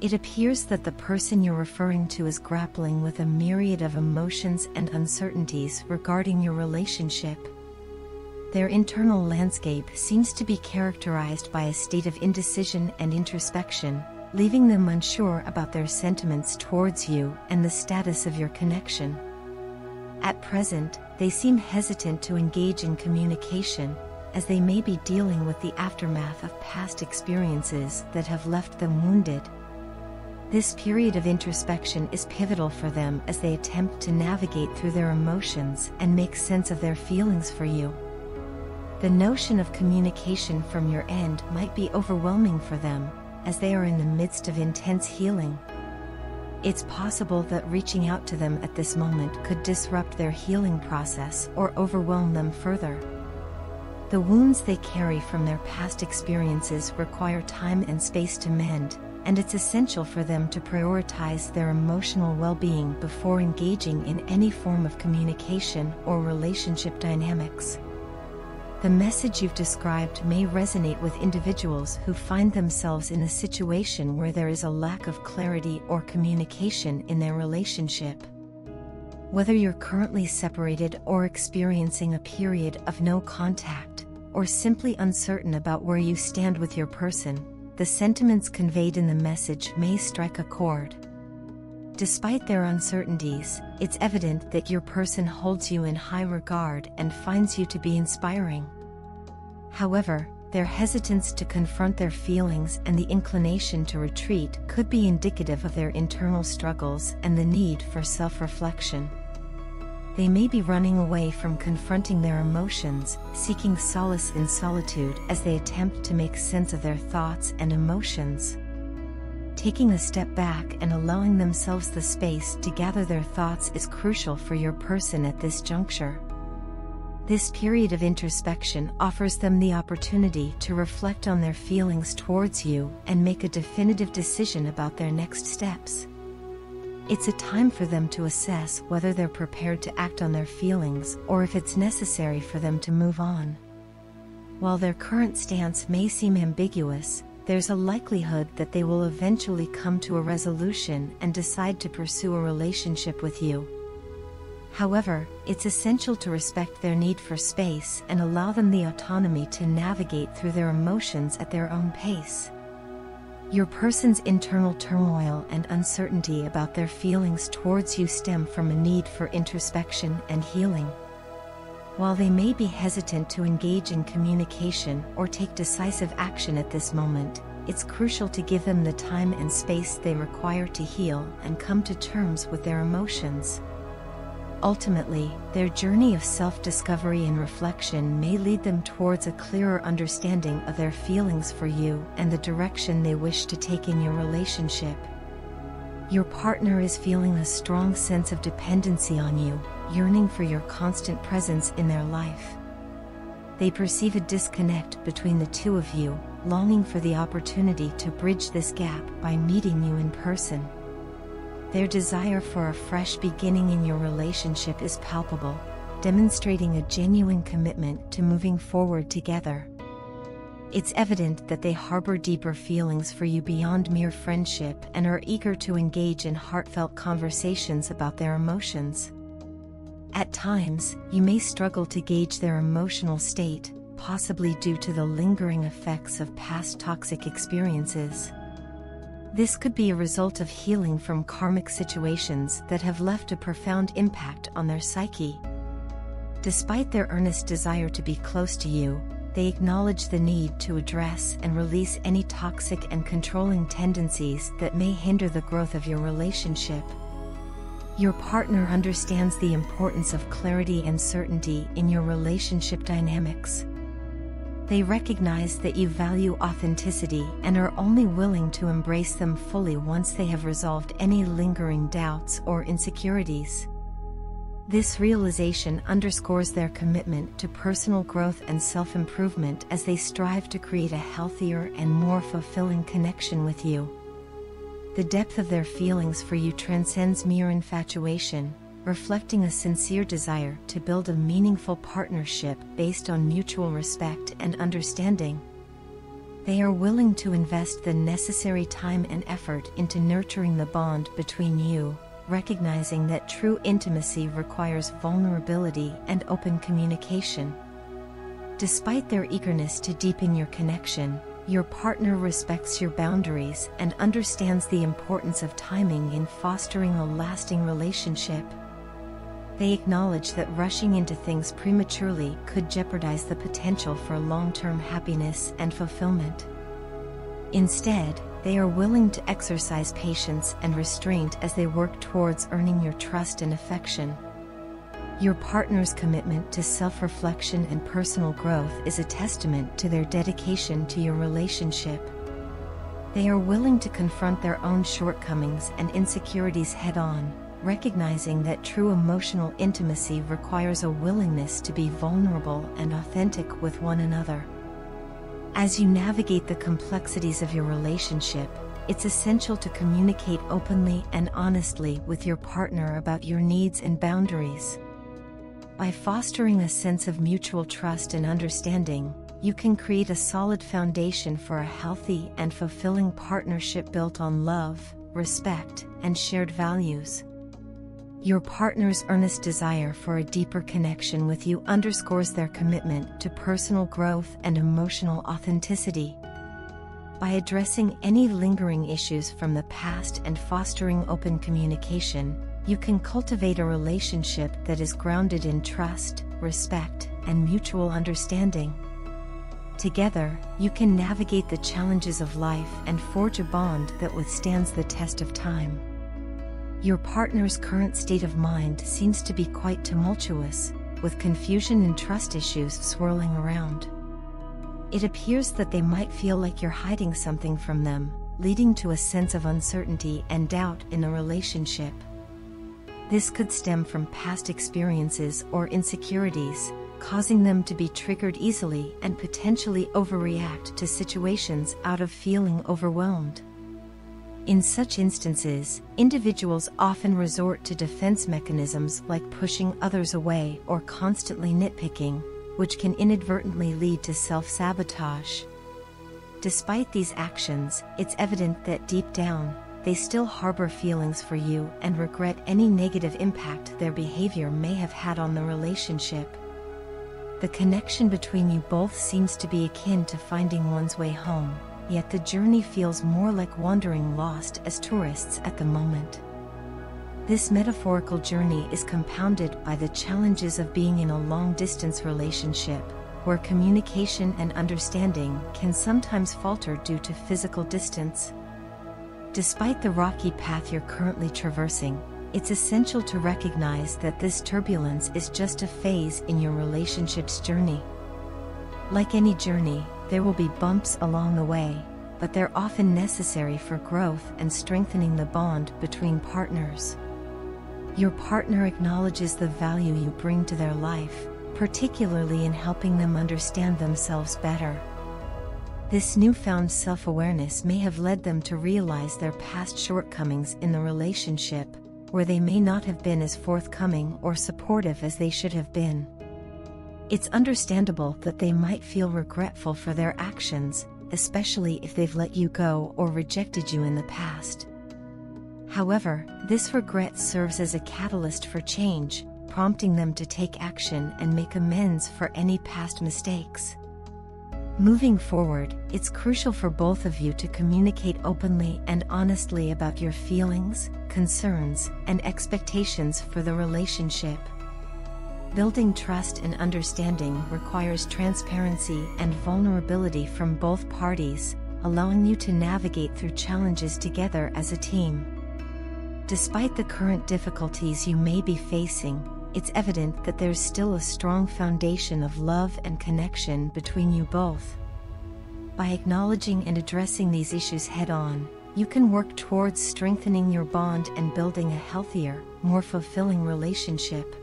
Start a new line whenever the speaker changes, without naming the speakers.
It appears that the person you're referring to is grappling with a myriad of emotions and uncertainties regarding your relationship. Their internal landscape seems to be characterized by a state of indecision and introspection, leaving them unsure about their sentiments towards you and the status of your connection. At present, they seem hesitant to engage in communication, as they may be dealing with the aftermath of past experiences that have left them wounded. This period of introspection is pivotal for them as they attempt to navigate through their emotions and make sense of their feelings for you. The notion of communication from your end might be overwhelming for them, as they are in the midst of intense healing. It's possible that reaching out to them at this moment could disrupt their healing process or overwhelm them further. The wounds they carry from their past experiences require time and space to mend, and it's essential for them to prioritize their emotional well-being before engaging in any form of communication or relationship dynamics. The message you've described may resonate with individuals who find themselves in a situation where there is a lack of clarity or communication in their relationship. Whether you're currently separated or experiencing a period of no contact, or simply uncertain about where you stand with your person, the sentiments conveyed in the message may strike a chord. Despite their uncertainties, it's evident that your person holds you in high regard and finds you to be inspiring. However, their hesitance to confront their feelings and the inclination to retreat could be indicative of their internal struggles and the need for self-reflection they may be running away from confronting their emotions, seeking solace in solitude as they attempt to make sense of their thoughts and emotions. Taking a step back and allowing themselves the space to gather their thoughts is crucial for your person at this juncture. This period of introspection offers them the opportunity to reflect on their feelings towards you and make a definitive decision about their next steps. It's a time for them to assess whether they're prepared to act on their feelings or if it's necessary for them to move on. While their current stance may seem ambiguous, there's a likelihood that they will eventually come to a resolution and decide to pursue a relationship with you. However, it's essential to respect their need for space and allow them the autonomy to navigate through their emotions at their own pace. Your person's internal turmoil and uncertainty about their feelings towards you stem from a need for introspection and healing. While they may be hesitant to engage in communication or take decisive action at this moment, it's crucial to give them the time and space they require to heal and come to terms with their emotions. Ultimately, their journey of self-discovery and reflection may lead them towards a clearer understanding of their feelings for you and the direction they wish to take in your relationship. Your partner is feeling a strong sense of dependency on you, yearning for your constant presence in their life. They perceive a disconnect between the two of you, longing for the opportunity to bridge this gap by meeting you in person. Their desire for a fresh beginning in your relationship is palpable, demonstrating a genuine commitment to moving forward together. It's evident that they harbor deeper feelings for you beyond mere friendship and are eager to engage in heartfelt conversations about their emotions. At times, you may struggle to gauge their emotional state, possibly due to the lingering effects of past toxic experiences. This could be a result of healing from karmic situations that have left a profound impact on their psyche. Despite their earnest desire to be close to you, they acknowledge the need to address and release any toxic and controlling tendencies that may hinder the growth of your relationship. Your partner understands the importance of clarity and certainty in your relationship dynamics. They recognize that you value authenticity and are only willing to embrace them fully once they have resolved any lingering doubts or insecurities. This realization underscores their commitment to personal growth and self-improvement as they strive to create a healthier and more fulfilling connection with you. The depth of their feelings for you transcends mere infatuation, reflecting a sincere desire to build a meaningful partnership based on mutual respect and understanding. They are willing to invest the necessary time and effort into nurturing the bond between you, recognizing that true intimacy requires vulnerability and open communication. Despite their eagerness to deepen your connection, your partner respects your boundaries and understands the importance of timing in fostering a lasting relationship. They acknowledge that rushing into things prematurely could jeopardize the potential for long-term happiness and fulfillment. Instead, they are willing to exercise patience and restraint as they work towards earning your trust and affection. Your partner's commitment to self-reflection and personal growth is a testament to their dedication to your relationship. They are willing to confront their own shortcomings and insecurities head-on, recognizing that true emotional intimacy requires a willingness to be vulnerable and authentic with one another. As you navigate the complexities of your relationship, it's essential to communicate openly and honestly with your partner about your needs and boundaries. By fostering a sense of mutual trust and understanding, you can create a solid foundation for a healthy and fulfilling partnership built on love, respect, and shared values. Your partner's earnest desire for a deeper connection with you underscores their commitment to personal growth and emotional authenticity. By addressing any lingering issues from the past and fostering open communication, you can cultivate a relationship that is grounded in trust, respect, and mutual understanding. Together, you can navigate the challenges of life and forge a bond that withstands the test of time. Your partner's current state of mind seems to be quite tumultuous, with confusion and trust issues swirling around. It appears that they might feel like you're hiding something from them, leading to a sense of uncertainty and doubt in the relationship. This could stem from past experiences or insecurities, causing them to be triggered easily and potentially overreact to situations out of feeling overwhelmed. In such instances, individuals often resort to defense mechanisms like pushing others away or constantly nitpicking, which can inadvertently lead to self-sabotage. Despite these actions, it's evident that deep down, they still harbor feelings for you and regret any negative impact their behavior may have had on the relationship. The connection between you both seems to be akin to finding one's way home yet the journey feels more like wandering lost as tourists at the moment. This metaphorical journey is compounded by the challenges of being in a long-distance relationship, where communication and understanding can sometimes falter due to physical distance. Despite the rocky path you're currently traversing, it's essential to recognize that this turbulence is just a phase in your relationship's journey. Like any journey, there will be bumps along the way, but they're often necessary for growth and strengthening the bond between partners. Your partner acknowledges the value you bring to their life, particularly in helping them understand themselves better. This newfound self-awareness may have led them to realize their past shortcomings in the relationship, where they may not have been as forthcoming or supportive as they should have been. It's understandable that they might feel regretful for their actions, especially if they've let you go or rejected you in the past. However, this regret serves as a catalyst for change, prompting them to take action and make amends for any past mistakes. Moving forward, it's crucial for both of you to communicate openly and honestly about your feelings, concerns, and expectations for the relationship. Building trust and understanding requires transparency and vulnerability from both parties, allowing you to navigate through challenges together as a team. Despite the current difficulties you may be facing, it's evident that there's still a strong foundation of love and connection between you both. By acknowledging and addressing these issues head-on, you can work towards strengthening your bond and building a healthier, more fulfilling relationship.